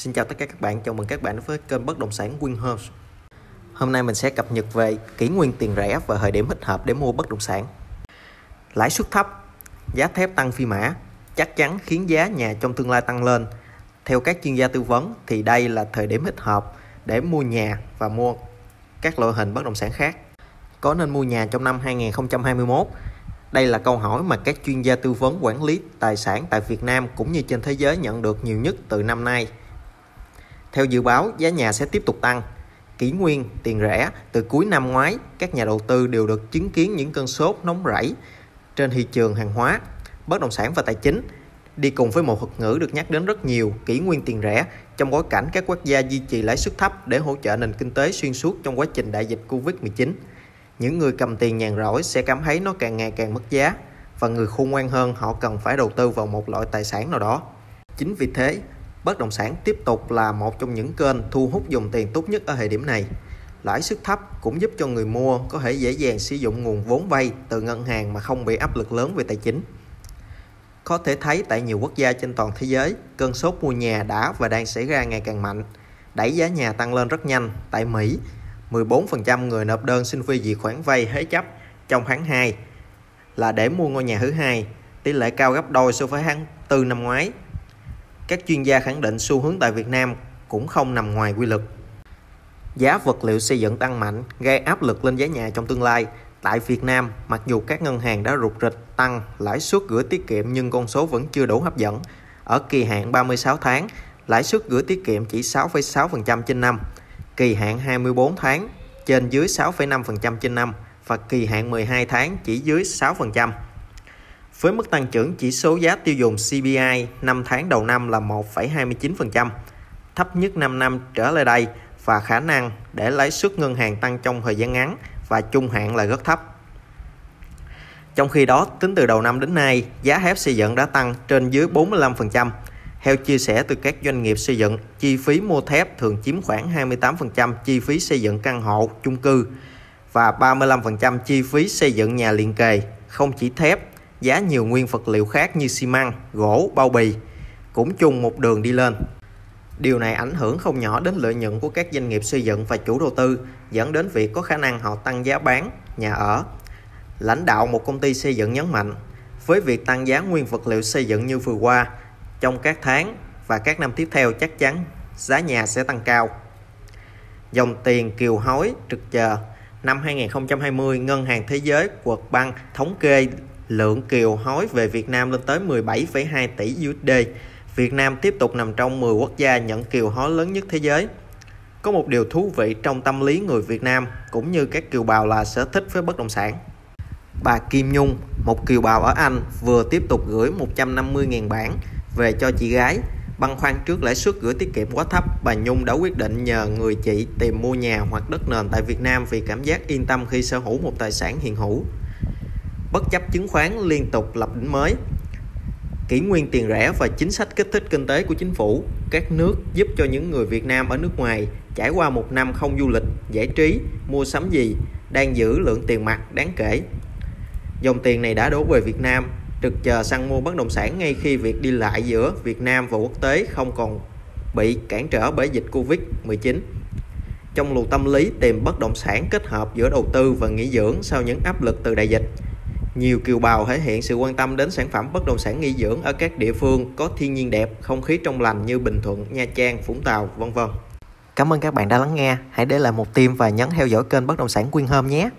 Xin chào tất cả các bạn, chào mừng các bạn đến với kênh bất động sản Winhomes. Hôm nay mình sẽ cập nhật về kỷ nguyên tiền rẻ và thời điểm thích hợp để mua bất động sản. Lãi suất thấp, giá thép tăng phi mã chắc chắn khiến giá nhà trong tương lai tăng lên. Theo các chuyên gia tư vấn thì đây là thời điểm thích hợp để mua nhà và mua các loại hình bất động sản khác. Có nên mua nhà trong năm 2021? Đây là câu hỏi mà các chuyên gia tư vấn quản lý tài sản tại Việt Nam cũng như trên thế giới nhận được nhiều nhất từ năm nay. Theo dự báo, giá nhà sẽ tiếp tục tăng. Kỷ nguyên, tiền rẻ, từ cuối năm ngoái, các nhà đầu tư đều được chứng kiến những cơn sốt nóng rẫy trên thị trường hàng hóa, bất động sản và tài chính. Đi cùng với một thuật ngữ được nhắc đến rất nhiều, kỷ nguyên tiền rẻ, trong bối cảnh các quốc gia duy trì lãi suất thấp để hỗ trợ nền kinh tế xuyên suốt trong quá trình đại dịch Covid-19. Những người cầm tiền nhàn rỗi sẽ cảm thấy nó càng ngày càng mất giá và người khôn ngoan hơn họ cần phải đầu tư vào một loại tài sản nào đó. Chính vì thế, bất động sản tiếp tục là một trong những kênh thu hút dòng tiền tốt nhất ở thời điểm này. Lãi suất thấp cũng giúp cho người mua có thể dễ dàng sử dụng nguồn vốn vay từ ngân hàng mà không bị áp lực lớn về tài chính. Có thể thấy tại nhiều quốc gia trên toàn thế giới, cơn sốt mua nhà đã và đang xảy ra ngày càng mạnh, đẩy giá nhà tăng lên rất nhanh. Tại Mỹ, 14% người nộp đơn xin phê duyệt khoản vay thế chấp trong tháng 2 là để mua ngôi nhà thứ hai, tỷ lệ cao gấp đôi so với tháng 4 năm ngoái các chuyên gia khẳng định xu hướng tại Việt Nam cũng không nằm ngoài quy luật. Giá vật liệu xây dựng tăng mạnh gây áp lực lên giá nhà trong tương lai. Tại Việt Nam, mặc dù các ngân hàng đã rụt rịch tăng lãi suất gửi tiết kiệm nhưng con số vẫn chưa đủ hấp dẫn. Ở kỳ hạn 36 tháng, lãi suất gửi tiết kiệm chỉ 6,6% trên năm, kỳ hạn 24 tháng trên dưới 6,5% trên năm và kỳ hạn 12 tháng chỉ dưới 6%. Với mức tăng trưởng chỉ số giá tiêu dùng CPI 5 tháng đầu năm là 1,29%, thấp nhất 5 năm trở lại đây và khả năng để lãi suất ngân hàng tăng trong thời gian ngắn và trung hạn là rất thấp. Trong khi đó, tính từ đầu năm đến nay, giá thép xây dựng đã tăng trên dưới 45%. Theo chia sẻ từ các doanh nghiệp xây dựng, chi phí mua thép thường chiếm khoảng 28% chi phí xây dựng căn hộ, chung cư và 35% chi phí xây dựng nhà liền kề. Không chỉ thép, giá nhiều nguyên vật liệu khác như xi măng, gỗ, bao bì cũng chung một đường đi lên. Điều này ảnh hưởng không nhỏ đến lợi nhuận của các doanh nghiệp xây dựng và chủ đầu tư, dẫn đến việc có khả năng họ tăng giá bán nhà ở. Lãnh đạo một công ty xây dựng nhấn mạnh, với việc tăng giá nguyên vật liệu xây dựng như vừa qua, trong các tháng và các năm tiếp theo chắc chắn giá nhà sẽ tăng cao. Dòng tiền kiều hối trực chờ Năm 2020, Ngân hàng Thế giới World Bank thống kê lượng kiều hối về Việt Nam lên tới 17,2 tỷ USD. Việt Nam tiếp tục nằm trong 10 quốc gia nhận kiều hối lớn nhất thế giới. Có một điều thú vị trong tâm lý người Việt Nam cũng như các kiều bào là sở thích với bất động sản. Bà Kim Nhung, một kiều bào ở Anh, vừa tiếp tục gửi 150.000 bảng về cho chị gái. Băn khoăn trước lãi suất gửi tiết kiệm quá thấp, bà Nhung đã quyết định nhờ người chị tìm mua nhà hoặc đất nền tại Việt Nam vì cảm giác yên tâm khi sở hữu một tài sản hiện hữu bất chấp chứng khoán liên tục lập đỉnh mới. Kỷ nguyên tiền rẻ và chính sách kích thích kinh tế của chính phủ, các nước giúp cho những người Việt Nam ở nước ngoài trải qua một năm không du lịch, giải trí, mua sắm gì, đang giữ lượng tiền mặt đáng kể. Dòng tiền này đã đổ về Việt Nam, trực chờ săn mua bất động sản ngay khi việc đi lại giữa Việt Nam và quốc tế không còn bị cản trở bởi dịch Covid-19. Trong luồng tâm lý tìm bất động sản kết hợp giữa đầu tư và nghỉ dưỡng sau những áp lực từ đại dịch, nhiều kiều bào thể hiện sự quan tâm đến sản phẩm bất động sản nghỉ dưỡng ở các địa phương có thiên nhiên đẹp, không khí trong lành như Bình Thuận, Nha Trang, Vũng Tàu, vân vân. Cảm ơn các bạn đã lắng nghe. Hãy để lại một tim và nhấn theo dõi kênh bất động sản Quyên Hôm nhé.